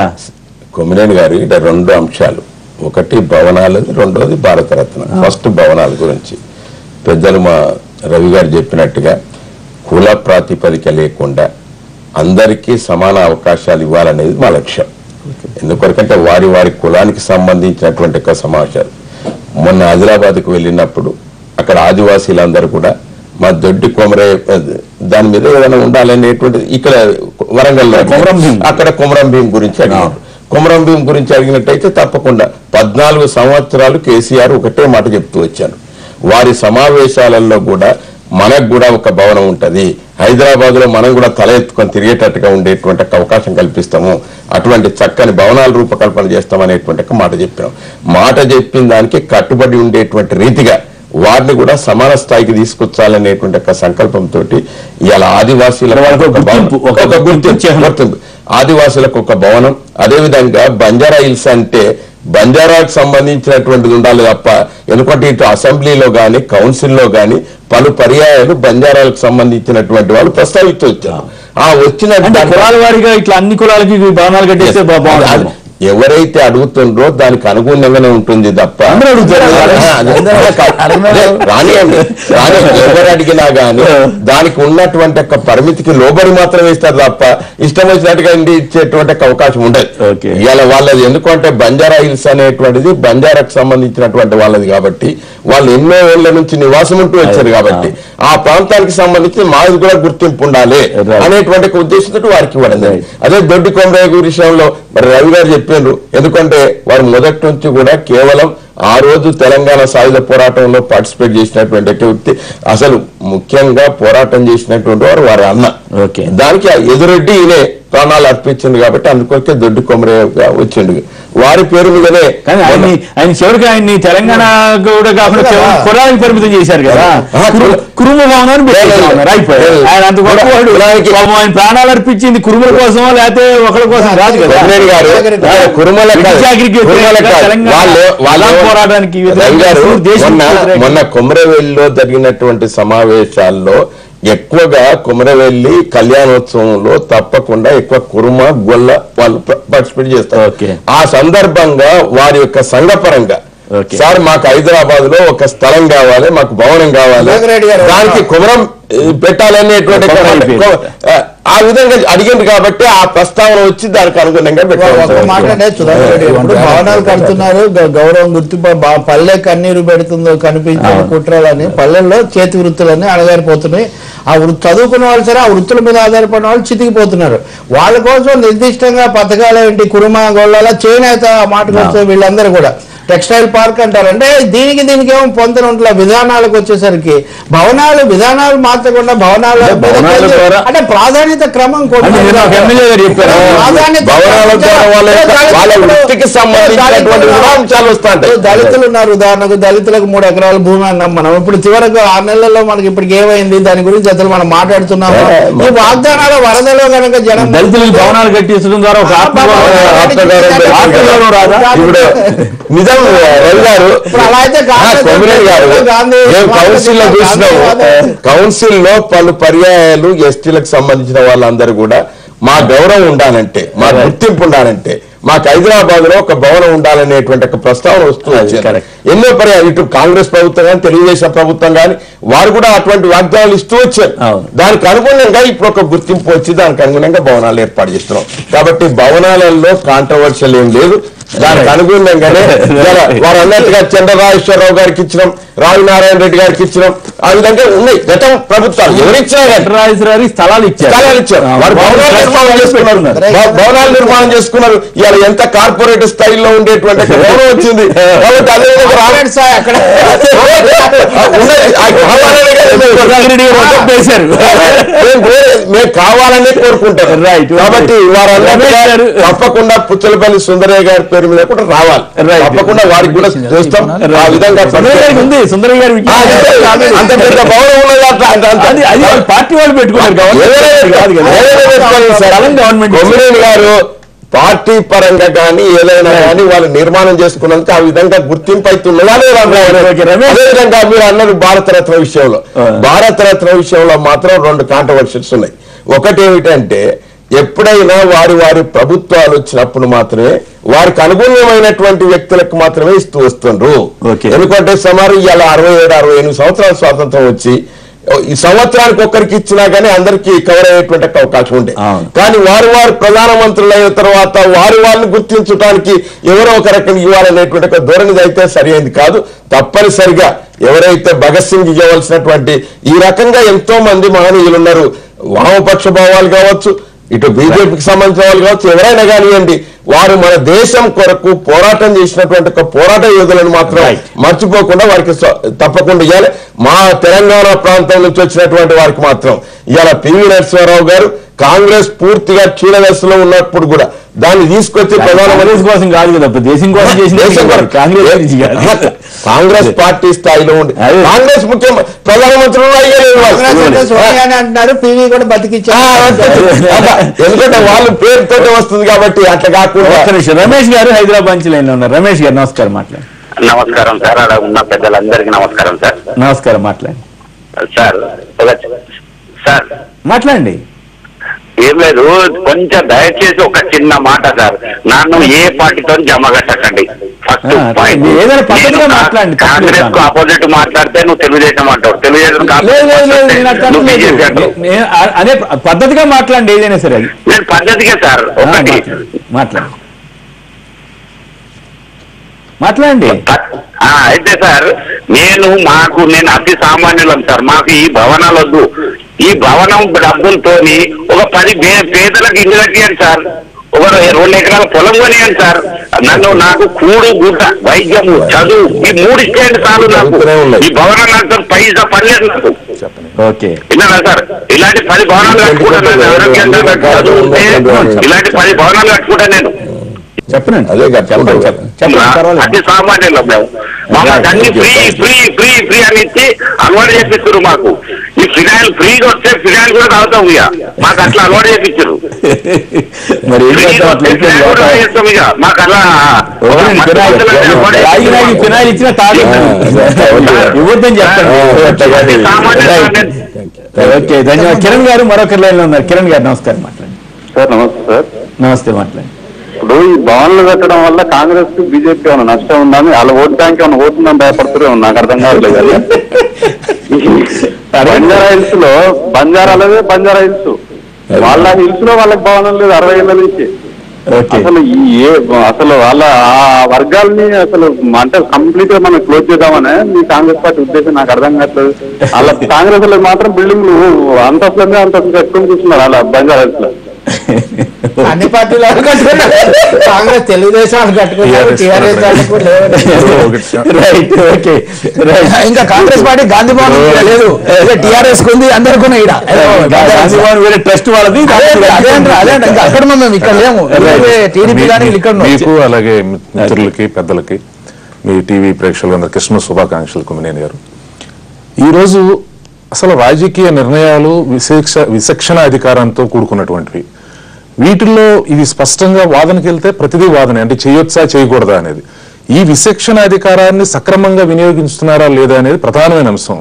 కొమ్మినేని గారు ఇక్కడ రెండు అంశాలు. ఒకటి భవనాలు రెండోది భారతరత్న. ఫస్ట్ భవనాల గురించి. పెద్దలు మా రవి గారు చెప్పినట్టుగా కుల ప్రాతిపదిక లేకుండా అందరికీ సమాన అవకాశాలు ఇవ్వాలనేది మా లక్ష్యం. ఎందుకొరకంటే వారి వారి కులానికి సంబంధించినటువంటి ఒక సమాచారం. మొన్న ఆదిలాబాద్కు వెళ్ళినప్పుడు అక్కడ ఆదివాసీలందరూ కూడా మా దొడ్డి కొమరే దాని మీద ఏదైనా ఉండాలనేటువంటిది ఇక్కడ వరంగల్లో కొమరం భీం. అక్కడ కొమరం భీం గురించి అడిగారు కొమరం భీం గురించి అడిగినట్టయితే తప్పకుండా పద్నాలుగు సంవత్సరాలు కేసీఆర్ ఒకటే మాట చెప్తూ వచ్చాను వారి సమావేశాలలో కూడా మనకు కూడా ఒక భవనం ఉంటది. హైదరాబాద్లో మనం కూడా తల ఎత్తుకొని తిరిగేటట్టుగా ఉండేటువంటి ఒక అవకాశం కల్పిస్తాము. అటువంటి చక్కని భవనాల రూపకల్పన చేస్తాం అనేటువంటి ఒక మాట చెప్పాం మాట చెప్పిన దానికి కట్టుబడి ఉండేటువంటి రీతిగా వారిని కూడా సమాన స్థాయికి తీసుకొచ్చాలనేటువంటి ఒక సంకల్పంతో ఇవాళ ఆదివాసీల గుర్తింపు, ఆదివాసులకు ఒక భవనం అదే విధంగా బంజారా హిల్స్ అంటే బంజారాకు సంబంధించినటువంటిది ఉండాలి తప్ప ఎందుకంటే ఇటు అసెంబ్లీలో గాని కౌన్సిల్లో గాని పలు పర్యాయాలు బంజారాలకు సంబంధించినటువంటి వాళ్ళు ప్రస్తావిస్తూ వచ్చారు ఆ వచ్చిన కులాల వారిగా ఇట్లా అన్ని కులాలకి భవనాలు కట్టేస్తే ఎవరైతే అడుగుతుండ్రో దానికి అనుగుణంగానే ఉంటుంది తప్ప రానియండి రాని ఎవరు అడిగినా గానీ దానికి ఉన్నటువంటి ఒక పరిమితికి లోబడి మాత్రం ఇస్తారు తప్ప ఇష్టం వచ్చినట్టుగా ఇచ్చేటువంటి అవకాశం ఉండదు. ఇవాళ వాళ్ళది ఎందుకంటే బంజారా హిల్స్ అనేటువంటిది బంజారాకు సంబంధించినటువంటి వాళ్ళది కాబట్టి వాళ్ళు ఎన్నో ఏళ్ళ నుంచి నివాసం ఉంటూ వచ్చారు కాబట్టి ఆ ప్రాంతానికి సంబంధించి మాది కూడా గుర్తింపు ఉండాలి. అనేటువంటి ఉద్దేశంతో వారికి ఇవ్వడం. అదే దొడ్డి కొమరయ్య విషయంలో మరి రవి గారు చెప్పారు ఎందుకంటే వారు మొదటి నుంచి కూడా కేవలం ఆ రోజు తెలంగాణ సాయుధ పోరాటంలో పార్టిసిపేట్ చేసినటువంటి వ్యక్తి అసలు ముఖ్యంగా పోరాటం చేసినటువంటి వారు వారి అన్న. దానికి ఎదురెడ్డి ఈయనే ప్రాణాలు అర్పించింది కాబట్టి అందుకొరకే దొడ్డి కొమరయ్య వచ్చిండు. వారి పేరు మీదనే కానీ ఆయన ఆయన చివరికి ఆయన్ని తెలంగాణ కూడా కాకుండా కులానికి పరిమితం చేశారు కదా. కురుమ భవనాన్ని. ఆయన అంత ప్రాణాలు అర్పించింది కురుముల కోసమో లేకపోతే ఒకరి కోసం కాదు. కదా. కురుమల పోరాటానికి మొన్న కొమరవెల్లిలో జరిగినటువంటి సమావేశాల్లో ఎక్కువగా కొమరవెల్లి కళ్యాణోత్సవంలో తప్పకుండా ఎక్కువ కురుమ గొల్ల వాళ్ళు పార్టిసిపేట్ చేస్తారు. ఆ సందర్భంగా వారి యొక్క సంఘపరంగా. సార్ మాకు హైదరాబాద్లో ఒక స్థలం కావాలి మాకు భవనం కావాలి. దానికి కుమరం పెట్టాలనేటువంటి. ఆ, విధంగా అడిగింది కాబట్టి ఆ ప్రస్తావన వచ్చి దానికి అనుగుణంగా భవనాలు కడుతున్నారు గౌరవం గుర్తింపు బా- పల్లె కన్నీరు పెడుతుందో కనిపించని కుట్రలని పల్లెల్లో చేతి వృత్తులన్నీ అణగారిపోతున్నాయి. ఆ వృత్తి చదువుకున్న వాళ్ళు సరే ఆ వృత్తుల మీద ఆధారపడిన వాళ్ళు చితికిపోతున్నారు. వాళ్ళ కోసం నిర్దిష్టంగా పథకాలు ఏంటి కురుమ గొళ్ళ చేనేత మాటకు వస్తే వీళ్ళందరూ కూడా. టెక్స్టైల్ పార్క్ అంటారు. అంటే దీనికి దీనికి ఏమో పొంతన ఉంటున్న విధానాలకు వచ్చేసరికి. భవనాలు విధానాలు మార్చకుండా భవనాలు అంటే ప్రాధాన్యత క్రమం కూడా దళితులు ఉన్నారు. ఉదాహరణకు దళితులకు మూడు ఎకరాల భూమి అన్నాం మనం. ఇప్పుడు చివరకు ఆరు నెలల్లో మనకి ఇప్పటికి ఏమైంది? దాని గురించి అసలు మనం మాట్లాడుతున్నాము? ఈ వాగ్దానాల వరదలో కనుక జనం దళితులకు భవనాలు కట్టించడం ద్వారా ఒక ఇప్పుడు నిజం కౌన్సిల్లో చూసినాము గాంధీ కౌన్సిల్లో పలు పర్యాయాలు ఎస్టీలకు సంబంధించిన వాళ్ళందరూ కూడా మా గౌరవం ఉండాలంటే మా గుర్తింపు ఉండాలంటే మాకు హైదరాబాద్లో ఒక భవనం ఉండాలనేటువంటి ఒక ప్రస్తావన వస్తూ వచ్చింది correct. ఎన్నో పర్యాలు ఇటు కాంగ్రెస్ ప్రభుత్వం కానీ తెలుగుదేశం ప్రభుత్వం కానీ వారు కూడా అటువంటి వాగ్దానాలు ఇస్తూ వచ్చారు. దానికి అనుగుణంగా ఇప్పుడు ఒక గుర్తింపు వచ్చి దానికి అనుగుణంగా భవనాలు ఏర్పాటు చేస్తున్నాం. కాబట్టి భవనాలలో కాంట్రవర్షియల్ ఏం లేదు. దానికి అనుగుణంగానే ఇవాళ వారు అన్నట్టుగా చంద్రరాజేశ్వరరావు గారికి ఇచ్చినాం రావినారాయణ రెడ్డి గారికి ఇచ్చినాం ఆ విధంగా ఉన్నాయి. గతం ప్రభుత్వాలు. ఎవరిచ్చినా కానీ. రాజేశ్వరి స్థలాలు ఇచ్చారు. స్థలాలు ఇచ్చారు. వారు భవనాలు నిర్మాణం చేసుకున్నారు. భవ- భవనాలు నిర్మాణం చేసుకున్నారు. ఇవాళ ఎంత కార్పొరేట్ స్థాయిలో ఉండేటువంటి భవనం వచ్చింది. కాబట్టి అదే అక్కడ. మేము కావాలనే కోరుకుంటాం. కాబట్టి వారు. తప్పకుండా పుచ్చలపల్లి సుందరయ్య గారి పేరు మీద కూడా రావాలి. తప్పకుండా వారికి కూడా చూస్తాం. ఆ విధంగా ఉంది. సుందరయ్య గారి అంతే. పెద్ద భవనం ఉన్నది పార్టీ వాళ్ళు పెట్టుకున్నారు గారు పార్టీ పరంగా కానీ ఏదైనా కానీ వాళ్ళు నిర్మాణం చేసుకున్నందుకు ఆ విధంగా గుర్తింపు అవుతున్నదా లేదా ఓకే, రమేష్. అదే విధంగా మీరు అన్నారు భారతరత్న విషయంలో. భారతరత్న విషయంలో మాత్రం రెండు కాంట్రవర్షన్స్ ఉన్నాయి. ఒకటి ఏమిటంటే ఎప్పుడైనా వారి వారి ప్రభుత్వాలు వచ్చినప్పుడు మాత్రమే వారికి అనుగుణ్యమైనటువంటి వ్యక్తులకు మాత్రమే ఇస్తూ వస్తుండ్రు ఓకే. ఎందుకంటే సుమారు ఇవాళ అరవై ఏడు అరవై ఎనిమిది సంవత్సరాల స్వాతంత్రం వచ్చి ఈ సంవత్సరానికి ఒక్కరికి ఇచ్చినా గానీ అందరికీ కవర్ అయ్యేటువంటి అవకాశం ఉండే. కానీ వారు వారు ప్రధానమంత్రులు అయిన తర్వాత వారి వాళ్ళని గుర్తించడానికి ఎవరో ఒక రకం ఇవ్వాలనేటువంటి ఒక ధోరణి అయితే సరైనది కాదు తప్పనిసరిగా ఎవరైతే భగత్ సింగ్ ఇవ్వవలసినటువంటి ఈ రకంగా ఎంతో మంది మహనీయులు ఉన్నారు వామపక్ష భావాలు కావచ్చు ఇటు బీజేపీకి సంబంధించిన వాళ్ళు కావచ్చు ఎవరైనా కానివ్వండి వారు మన దేశం కొరకు పోరాటం చేసినటువంటి ఒక పోరాట యోధులను మాత్రం. మర్చిపోకుండా వారికి తప్పకుండా ఇవ్వాలి మా తెలంగాణ ప్రాంతం నుంచి వచ్చినటువంటి వారికి మాత్రం ఇవాళ పివి నరసింహారావు గారు కాంగ్రెస్ పూర్తిగా క్షీణదశలో ఉన్నప్పుడు కూడా దాన్ని తీసుకొచ్చి ప్రధానమంత్రి కోసం కాదు కదా దేశం కోసం చేసిన. కాంగ్రెస్ పార్టీ స్థాయిలో ఉండి అదే. కాంగ్రెస్ ముఖ్య ప్రధానమంత్రులు అయ్యలేదు వాళ్ళు. కాంగ్రెస్ అంటే సోనియా అని అంటున్నారు పివి కూడా. ఎందుకంటే వాళ్ళు పేరుతోటే వస్తుంది కాబట్టి అట్లా కాకుండా రమేష్ గారు హైదరాబాద్ నుంచి లైన్లో ఉన్నారు. రమేష్ గారు నమస్కారం మాట్లాడండి. నమస్కారం సార్. అలా ఉన్న పెద్దలందరికీ నమస్కారం సార్. నమస్కారం మాట్లాడండి. సార్. సార్. మాట్లాడండి. ఏం లేదు కొంచెం దయచేసి ఒక చిన్న మాట సార్. నన్ను ఏ పార్టీతో జమ కట్టకండి ఫస్ట్ పాయింట్. కాంగ్రెస్కు. ఆపోజిట్ మాట్లాడితే నువ్వు తెలుగుదేశం అంటావు. తెలుగుదేశం. బీజేపీ అంటావు. అదే పద్ధతిగా మాట్లాడండి ఏదైనా సరే నేను పద్ధతిగా సార్ ఒకటి. మాట్లాడండి. మాట్లాడండి. అయితే సార్ నేను మాకు నేను అతి సామాన్యులం సార్. మాకు ఈ భవనాలు వద్దు. ఈ భవనం డబ్బులతోని ఒక పది పేదలకు ఇల్లు కట్టియండి సార్. ఒక రెండు ఎకరాల పొలం కొనియండి సార్. నన్ను నాకు కూడు గుడ్డ వైద్యము చదువు ఈ మూడు ఇచ్చేయండి చాలు నాకు. ఈ భవనం నాకు పైసా పర్లేదు నాకు. ఓకే. విన్నారా సార్? ఇలాంటి పది భవనాలు కట్టుకుంటాను ఇలాంటి పది భవనాలు కట్టుకుంటా నేను. చెప్పనండి. అదే చెప్పండి అతి సామాన్యులం మేము. మాకు అన్ని ఫ్రీ ఫ్రీ ఫ్రీ ఫ్రీ అని ఇచ్చి అలవాటు చేపిస్తారు మాకు. ఈ ఫినాయిల్ ఫ్రీగా వస్తే ఫినాయిల్ కూడా తాగుతాం ఇక. మాకు అట్లా అలవాటు చేపించారు మరి ఇక. మాకు అలా ఫినాయిల్. ఇచ్చినా. నేను. ఓకే ధన్యవాదాలు. కిరణ్ గారు మరొకరి లైన్లో ఉన్నారు. కిరణ్ గారు నమస్కారం మాట్లాడండి. సార్ నమస్తే సార్. నమస్తే మాట్లాడండి. ఇప్పుడు ఈ భవన్లు కట్టడం వల్ల కాంగ్రెస్కి బీజేపీ ఏమైనా నష్టం ఉందని వాళ్ళ ఓట్ బ్యాంక్ ఏమైనా ఓటుందని భయపడుతూనే ఉంది నాకు అర్థం కావట్లేదు అది. బంజారా హిల్స్లో బంజారాలదే బంజారా హిల్స్. వాళ్ళ హిల్స్లో వాళ్ళకి భవనం లేదు అరవై ఏళ్ళ నుంచి. అసలు ఈ ఏ అసలు వాళ్ళ ఆ వర్గాల్ని అసలు అంటే కంప్లీట్గా మనం క్లోజ్ చేద్దామనే మీ కాంగ్రెస్ పార్టీ ఉద్దేశం నాకు అర్థం కావట్లేదు. వాళ్ళ కాంగ్రెస్ మాత్రం బిల్డింగ్లు అంతస్తుల మీద అంతస్తు కట్టుకొని కూర్చున్నారు వాళ్ళ బంజారా హిల్స్లో అన్ని పార్టీలు కాంగ్రెస్ తెలుగుదేశం రైట్ ఓకే ఇంకా కాంగ్రెస్ పార్టీ గాంధీ భవన్ లేదు. టిఆర్ఎస్ ఉంది ఈడ. గాంధీ భవన్ వేరే ట్రస్ట్ వాళ్ళది అదే. ఇంకా అక్కడ మేము ఇక్కడ లేము. టీడీపీ కానీ ఇక్కడ. మీకు అలాగే మిత్రులకి పెద్దలకి మీ టీవీ ప్రేక్షకులందరూ కృష్ణ శుభాకాంక్షలు కుమినేని గారు. ఈరోజు అసలు రాజకీయ నిర్ణయాలు విశేష విచక్షణ అధికారంతో కూడుకున్నటువంటివి. వీటిల్లో ఇది స్పష్టంగా వాదనకి వెళ్తే ప్రతిదీ వాదనే అంటే చేయొచ్చా చేయకూడదా అనేది. ఈ విచక్షణ అధికారాన్ని సక్రమంగా వినియోగిస్తున్నారా లేదా అనేది ప్రధానమైన అంశం.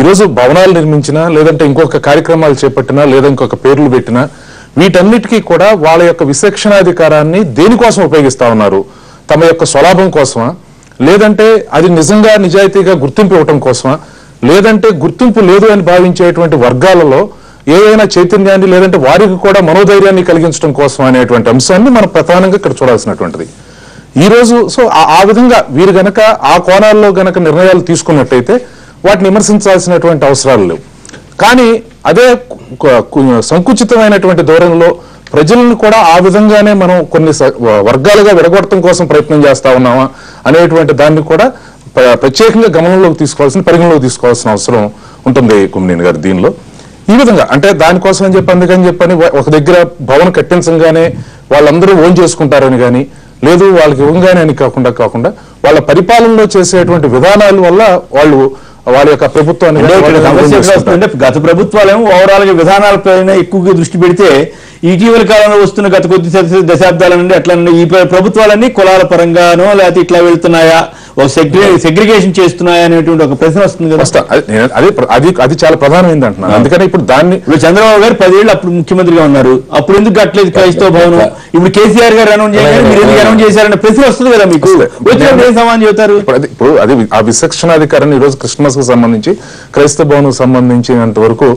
ఈరోజు భవనాలు నిర్మించినా లేదంటే ఇంకొక కార్యక్రమాలు చేపట్టినా లేదా ఇంకొక పేర్లు పెట్టినా వీటన్నిటికీ కూడా వాళ్ళ యొక్క విచక్షణాధికారాన్ని దేనికోసం ఉపయోగిస్తా ఉన్నారు? తమ యొక్క స్వలాభం కోసమా? లేదంటే అది నిజంగా నిజాయితీగా గుర్తింపు ఇవ్వటం కోసమా? లేదంటే గుర్తింపు లేదు అని భావించేటువంటి వర్గాలలో ఏదైనా చైతన్యాన్ని లేదంటే వారికి కూడా మనోధైర్యాన్ని కలిగించడం కోసం అనేటువంటి అంశాన్ని మనం ప్రధానంగా ఇక్కడ చూడాల్సినటువంటిది. ఈ రోజు సో ఆ- విధంగా వీరు గనక ఆ కోణాల్లో గనక నిర్ణయాలు తీసుకున్నట్టయితే వాటిని విమర్శించాల్సినటువంటి అవసరాలు లేవు. కానీ అదే సంకుచితమైనటువంటి ధోరణిలో ప్రజలను కూడా ఆ విధంగానే మనం కొన్ని స- వర్గాలుగా విడగొట్టడం కోసం ప్రయత్నం చేస్తా ఉన్నామా అనేటువంటి దాన్ని కూడా ప్రత్యేకంగా గమనంలోకి తీసుకోవాల్సిన పరిగణలోకి తీసుకోవాల్సిన అవసరం ఉంటుంది కుమ్మినేని గారు దీనిలో. ఈ విధంగా. అంటే దానికోసం అని చెప్పి అందుకని చెప్పని ఒక దగ్గర భవనం కట్టించగానే వాళ్ళందరూ ఓన్ చేసుకుంటారని కానీ లేదు వాళ్ళకి ఇవ్వగానే అని కాకుండా కాకుండా వాళ్ళ పరిపాలనలో చేసేటువంటి విధానాల వల్ల వాళ్ళు వాళ్ళ యొక్క ప్రభుత్వాన్ని గత ప్రభుత్వాలేమో ఓవరాల్గా విధానాలపైన ఎక్కువగా దృష్టి పెడితే ఇటీవల కాలంలో వస్తున్న గత కొద్ది దశ- దశాబ్దాల నుండి అట్లా ఈ ప్ర- ప్రభుత్వాలన్నీ కులాల పరంగానో లేకపోతే ఇట్లా వెళ్తున్నాయా? ఒక సెగ్రిగేషన్ చేస్తున్నాయా అనేటువంటి ఒక ప్రశ్న వస్తుంది కదా. అది అదే అది చాలా ప్రధానమైంది అంటున్నాను అందుకని ఇప్పుడు దాన్ని చంద్రబాబు గారు పదేళ్ళు అప్పుడు ముఖ్యమంత్రిగా ఉన్నారు. అప్పుడు ఎందుకు కట్టలేదు క్రైస్తవ భవనం? ఇప్పుడు కేసీఆర్ గారు అనౌన్స్ చేయగానే మీరు ఎందుకు అనౌన్స్ చేశారన్న ప్రశ్న వస్తుంది కదా మీకు. వచ్చినప్పుడు ఏం సమాధానం చెబుతారు. ఇప్పుడు అది ఆ విచక్షణాధికారాన్ని ఈ రోజు క్రిస్మస్కు సంబంధించి క్రైస్తవ భవన్ సంబంధించినంత వరకు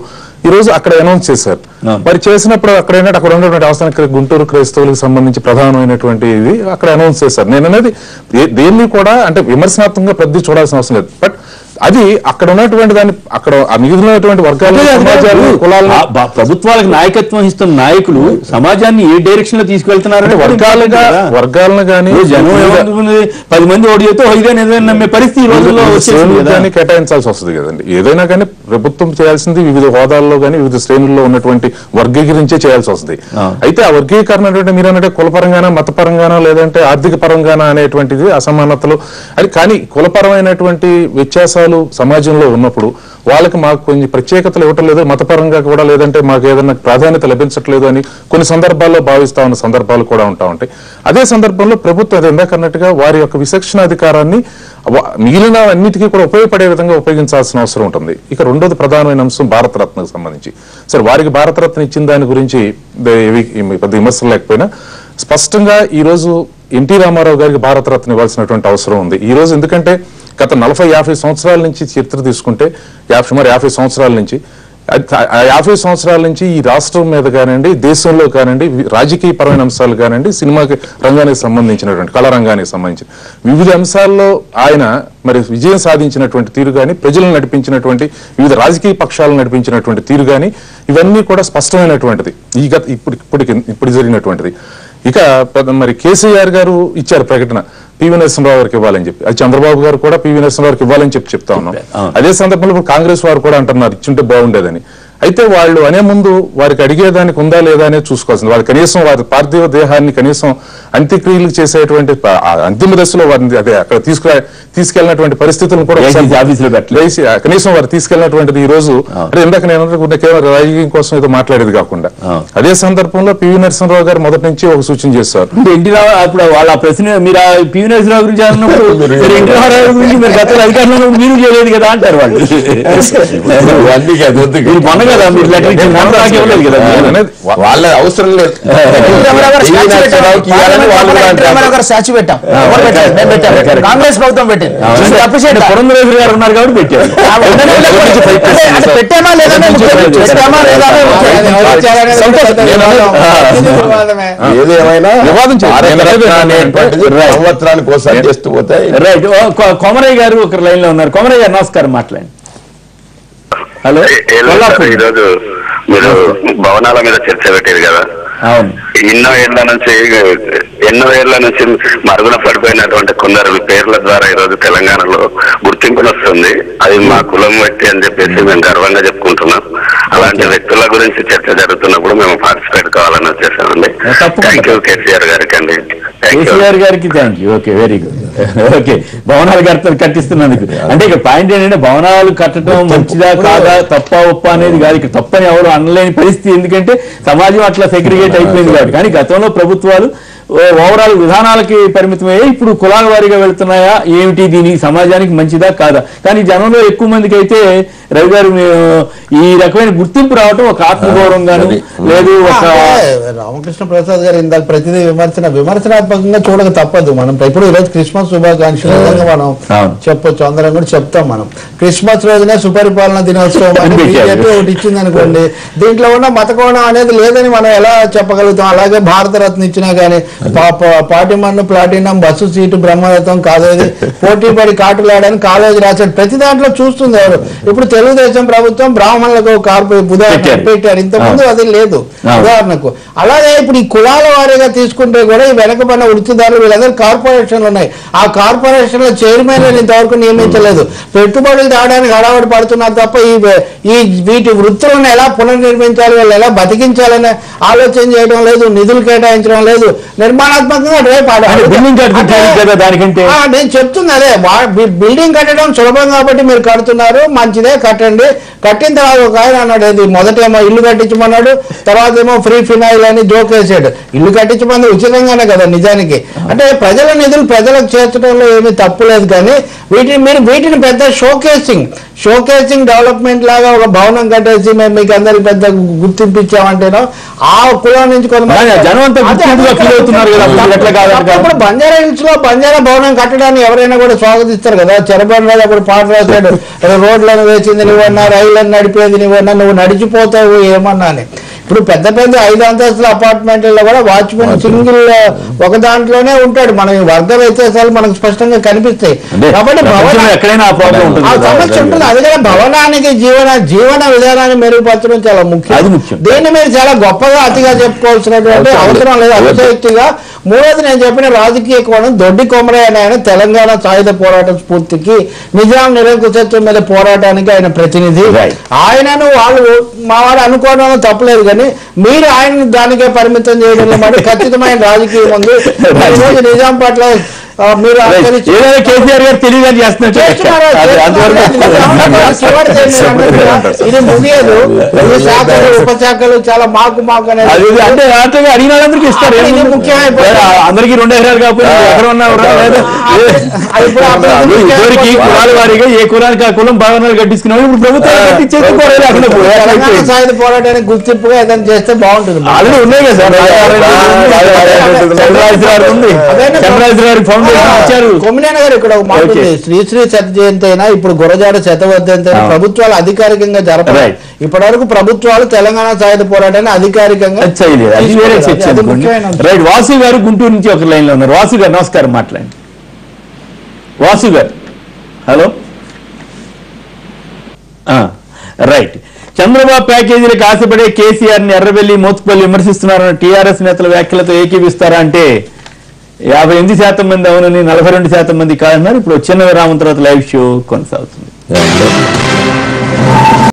ఈ రోజు అక్కడ అనౌన్స్ చేశారు. మరి చేసినప్పుడు అక్కడ ఏంటంటే అక్కడ ఉన్నటువంటి అవసరం ఇక్కడ గుంటూరు క్రైస్తవులకు సంబంధించి ప్రధానమైనటువంటి ఇది అక్కడ అనౌన్స్ చేశారు. నేను అనేది దేన్ని కూడా అంటే విమర్శనాత్మకంగా పెద్ద చూడాల్సిన అవసరం లేదు. బట్ అది అక్కడ ఉన్నటువంటి దాన్ని అక్కడ మిగిలినటువంటి వర్గాలు బ- ప్రభుత్వాలకు నాయకత్వం ఇస్తున్న నాయకులు సమాజాన్ని ఏ డైరెక్షన్లో తీసుకెళ్తున్నారంటే వర్గాలుగా వర్గాలను కానీ జనం పది మంది ఓడి చేస్తే నిజమే నమ్మే పరిస్థితి రోజుల్లో కేటాయించాల్సి వస్తుంది కదండి. ఏదైనా కానీ ప్రభుత్వం చేయాల్సింది వివిధ హోదాల్లో కానీ వివిధ శ్రేణుల్లో ఉన్నటువంటి వర్గీకరించే చేయాల్సి వస్తుంది. అయితే ఆ వర్గీకరణ అంటే మీరు అన్నట్టు కులపరంగానో మతపరంగానో లేదంటే ఆర్థిక పరంగానో అనేటువంటిది అసమానతలు. అది కానీ కులపరమైనటువంటి వ్యత్యాసాలు సమాజంలో ఉన్నప్పుడు వాళ్ళకి మాకు కొన్ని ప్రత్యేకతలు ఇవ్వటం లేదు మతపరంగా కూడా లేదంటే మాకు ఏదైనా ప్రాధాన్యత లభించట్లేదు అని కొన్ని సందర్భాల్లో భావిస్తా ఉన్న సందర్భాలు కూడా ఉంటా ఉంటాయి. అదే సందర్భంలో ప్రభుత్వం అది ఇందాక అన్నట్టుగా వారి యొక్క విచక్షణ అధికారాన్ని మిగిలిన అన్నిటికీ కూడా ఉపయోగపడే విధంగా ఉపయోగించాల్సిన అవసరం ఉంటుంది. ఇక రెండోది ప్రధానమైన అంశం భారతరత్నకు సంబంధించి. సరే వారికి భారతరత్న ఇచ్చిన దాని గురించి ఏవి- పెద్ద విమర్శలు లేకపోయినా స్పష్టంగా ఈరోజు ఎన్టీ రామారావు గారికి భారతరత్న ఇవ్వాల్సినటువంటి అవసరం ఉంది. ఈ రోజు ఎందుకంటే గత నలభై యాభై సంవత్సరాల నుంచి చరిత్ర తీసుకుంటే యాభై సుమారు యాభై సంవత్సరాల నుంచి యాభై సంవత్సరాల నుంచి ఈ రాష్ట్రం మీద కానివ్వండి దేశంలో కానివ్వండి రాజకీయ పరమైన అంశాలు కానివ్వండి సినిమాకి రంగానికి సంబంధించినటువంటి కళారంగానికి సంబంధించిన వివిధ అంశాల్లో ఆయన మరి విజయం సాధించినటువంటి తీరు కానీ ప్రజలను నడిపించినటువంటి వివిధ రాజకీయ పక్షాలను నడిపించినటువంటి తీరు కానీ ఇవన్నీ కూడా స్పష్టమైనటువంటిది. ఈ గత ఇప్పుడు ఇప్పటికి ఇప్పుడు జరిగినటువంటిది. ఇక మరి కేసీఆర్ గారు ఇచ్చారు ప్రకటన. పివి నరసింహరావు గారికి ఇవ్వాలని చెప్పి. అది చంద్రబాబు గారు కూడా పివి నరసింహరావు గారికి ఇవ్వాలని చెప్పి చెప్తా ఉన్నాం. అదే సందర్భంలో కాంగ్రెస్ వారు కూడా అంటున్నారు ఇచ్చుంటే బాగుండేదని. అయితే వాళ్ళు అనే ముందు వారికి అడిగేదానికి ఉందా లేదా అనేది చూసుకోవాల్సింది. వారు కనీసం వారి పార్థివ దేహాన్ని కనీసం అంత్యక్రియలు చేసేటువంటి అంతిమ దశలో వారిని అదే అక్కడ తీసుకు తీసుకెళ్ళినటువంటి పరిస్థితులను కూడా ఆఫీసులో. వేసి, కనీసం వారు తీసుకెళ్ళినటువంటిది ఈ రోజు అంటే ఇందాక నేను కేవలం రాజకీయం కోసం ఏదో మాట్లాడేది కాకుండా. అదే సందర్భంలో పివి నరసింహరావు గారు మొదటి నుంచి ఒక సూచన చేశారు. ఇప్పుడు ఎన్టీ రావు అప్పుడు వాళ్ళ ప్రశ్న మీరు పివి నరసింహరావు గురించి అన్నప్పుడు మీరు ఎన్టీ రామారావు గురించి మీరు గతంలో అధికారంలో ఉన్నప్పుడు మీరు చేయలేదు కదా అంటారు వాళ్ళు. కాదు. మీరు లెటర్ కదా వాళ్ళ అవసరం లేదు. స్టాచ్యూ పెట్టాం. కాంగ్రెస్ ప్రభుత్వం పెట్టింది. అప్రిషియేట్ పురంధరేశ్వరి గారు ఉన్నారు కాబట్టి పెట్టారు. పెట్టామా లేదా పెట్టామా వివాదం. సంవత్సరానికి ఒకసారి చేస్తూ పోతే రైట్ కొమరయ్య గారు ఒక లైన్లో ఉన్నారు. కొమరయ్య గారు నమస్కారం మాట్లాడండి. హలో. ఈరోజు మీరు భవనాల మీద చర్చ పెట్టారు కదా? ఎన్నో ఏళ్ళ నుంచి ఎన్నో ఏళ్ళ నుంచి మరుగున పడిపోయినటువంటి కొందరు పేర్ల ద్వారా ఈరోజు తెలంగాణలో గుర్తింపులు వస్తుంది. అది మా కులం వ్యక్తి అని చెప్పేసి మేము గర్వంగా చెప్పుకుంటున్నాం. అలాంటి వ్యక్తుల గురించి చర్చ జరుగుతున్నప్పుడు మేము పార్టిసిపేట్ కావాలని వచ్చేసామండి. థ్యాంక్ యూ కేసీఆర్ గారికి అండి కేసీఆర్ గారికి thank you okay very good okay భవనాలు కట్ట కట్టిస్తున్నందుకు. అంటే ఇక పాయింట్ ఏంటంటే భవనాలు కట్టడం మంచిదా కాదా తప్ప ఒప్ప అనేది కాదు. ఇక తప్పని ఎవరు అనలేని పరిస్థితి. ఎందుకంటే సమాజం అట్లా సెగ్రిగేట్ అయిపోయింది కాబట్టి. కానీ గతంలో ప్రభుత్వాలు ఓవరాల్ విధానాలకి పరిమితమయ్యే ఇప్పుడు కులాల వారీగా వెళ్తున్నాయా? ఏమిటి దీని సమాజానికి మంచిదా కాదా? కానీ జనంలో ఎక్కువ మందికి అయితే రవి గారు ఈ రకమైన గుర్తింపు రావటం ఒక ఆత్మగౌరవంగాను లేదు ఒక రామకృష్ణ ప్రసాద్ గారు ఇందాక ప్రతిదీ విమర్శన విమర్శనాత్మకంగా చూడక తప్పదు మనం. ఇప్పుడు ఈరోజు క్రిస్మస్ శుభాకాంక్షలు మనం. చెప్పొచ్చు. అందరం కూడా చెప్తాం మనం. క్రిస్మస్ రోజునే సుపరిపాలన దినోత్సవం అని. బీజేపీ ఒకటి ఇచ్చింది అనుకోండి దీంట్లో ఉన్న మత కోణం అనేది లేదని మనం ఎలా చెప్పగలుగుతాం? అలాగే భారతరత్న ఇచ్చినా కానీ పాటిమన్ను ప్లాటినం బస్సు సీటు బ్రహ్మరథం కాలేజీ పోటీ పడి కాటులాడని కాలేజీ రాశాడు. ప్రతి దాంట్లో చూస్తుంది ఎవరు? ఇప్పుడు తెలుగుదేశం ప్రభుత్వం బ్రాహ్మణులకు కార్పొరేట్ ఉదాహరణ పెట్టారు. పెట్టారు. ఇంత ముందు అది లేదు. ఉదాహరణకు. అలాగే ఇప్పుడు ఈ కులాల వారీగా తీసుకుంటే కూడా ఈ వెనకబడిన వృత్తిదారులు వీళ్ళందరూ కార్పొరేషన్లు ఉన్నాయి. ఆ కార్పొరేషన్ల చైర్మన్ ఇంతవరకు నియమించలేదు. పెట్టుబడులు తేవడానికి హడావడి పడుతున్నారు తప్ప ఈ ఈ వీటి వృత్తులను ఎలా పునర్నిర్మించాలి వాళ్ళు ఎలా బతికించాలనే ఆలోచన చేయడం లేదు నిధులు కేటాయించడం లేదు. నిర్మాణాత్మకంగా రేపు నేను చెప్తుంది అదే బిల్డింగ్ కట్టడం సులభం కాబట్టి మీరు కడుతున్నారు మంచిదే కట్టండి. కట్టిన తర్వాత ఒక ఆయన అన్నాడు ఇది మొదటేమో ఇల్లు కట్టించమన్నాడు తర్వాత ఏమో ఫ్రీ ఫినాయిల్ అని జోక్ వేసాడు. ఇల్లు కట్టించమని ఉచితంగానే కదా నిజానికి. అంటే ప్రజల నిధులు ప్రజలకు చేర్చడంలో ఏమీ తప్పు లేదు కానీ వీటిని మీరు వీటిని పెద్ద షోకేసింగ్ షోకేసింగ్ డెవలప్మెంట్ లాగా ఒక భవనం కట్టేసి మేము మీకు అందరికి పెద్ద గుర్తింపు ఇచ్చామంటేనో ఆ కులం నుంచి ఇప్పుడు బంజారా హిల్స్లో బంజారా భవనం కట్టడాన్ని ఎవరైనా కూడా స్వాగతిస్తారు కదా. చరబన్ రాజు అప్పుడు పాట రాశాడు. రోడ్లను వేసింది నువ్వన్నా రైళ్ళను నడిపేది నువ్వన్నా నువ్వు నడిచిపోతావు ఏమన్నా అని. ఇప్పుడు పెద్ద పెద్ద ఐదు అంతస్తుల అపార్ట్మెంట్లలో కూడా వాచ్మెన్ సింగిల్ ఒక దాంట్లోనే ఉంటాడు. మనం వర్గ వ్యత్యాసాలు మనకు స్పష్టంగా కనిపిస్తాయి. కాబట్టి. సమస్య ఉంటుంది. అది కూడా భవనానికి జీవన జీవన విధానాన్ని మెరుగుపరచడం చాలా ముఖ్యం. దీన్ని మీరు చాలా గొప్పగా అతిగా చెప్పుకోవాల్సినటువంటి అవసరం లేదు. అతిశక్తిగా మూడోది నేను చెప్పిన రాజకీయ కోణం దొడ్డి కొమరయ్య ఆయన తెలంగాణ సాయుధ పోరాట స్ఫూర్తికి నిజాం నిరంకుశత్వం మీద పోరాటానికి ఆయన ప్రతినిధి. ఆయనను వాళ్ళు మా వాడు అనుకోవడంలో తప్పలేదు కానీ మీరు ఆయన దానికే పరిమితం చేయడంలో మరి ఖచ్చితమైన రాజకీయం ఉంది. నిజాం పట్ల మీరు కేసీఆర్ గారు తెలియదని చేస్తున్నట్టు ఇది ముగియదు. శాఖలు ఉపశాఖలు చాలా మాకు మాకు అనేది అంటే ఆటగా అడిగిన వాళ్ళందరికీ ఇస్తారు అందరికీ రెండు ఎకరాలు కాకపోతే కులాల వారీగా ఏ కులానికి ఆ కులం భవనాలు కట్టించుకున్నాం ఇప్పుడు ప్రభుత్వం సాయుధ పోరాటానికి గుర్తింపుగా ఏదైనా చేస్తే బాగుంటుంది. ఆల్రెడీ ఉన్నాయి కదా. సార్ చంద్రరాజు గారు ఉంది. చంద్రరాజు గారి ఫౌండేషన్ ఇచ్చారు కొమ్మినేని గారు ఇక్కడ ఒక మాట శ్రీశ్రీ శత జయంతి అయినా ఇప్పుడు గురజాడ శతవర్ధంతి అయినా. ప్రభుత్వాలు అధికారికంగా జరపాలి. ఇప్పటి వరకు ప్రభుత్వాలు తెలంగాణ సాయుధ పోరాటాన్ని అధికారికంగా. రైట్ వాసు గారు గుంటూరు నుంచి ఒక లైన్లో ఉన్నారు. వాసు గారు నమస్కారం మాట్లాడండి. వాసు గారు. హలో? రైట్ చంద్రబాబు ప్యాకేజీలకు ఆశపడే కేసీఆర్ని ఎర్రబెల్లి మోత్కుపల్లి విమర్శిస్తున్నారన్న టీఆర్ఎస్ నేతల వ్యాఖ్యలతో ఏకీవిస్తారా అంటే యాభై ఎనిమిది శాతం మంది అవునని నలభై రెండు శాతం మంది కాదన్నారు. ఇప్పుడు వచ్చిన విరామం తర్వాత లైవ్ షో కొనసాగుతుంది.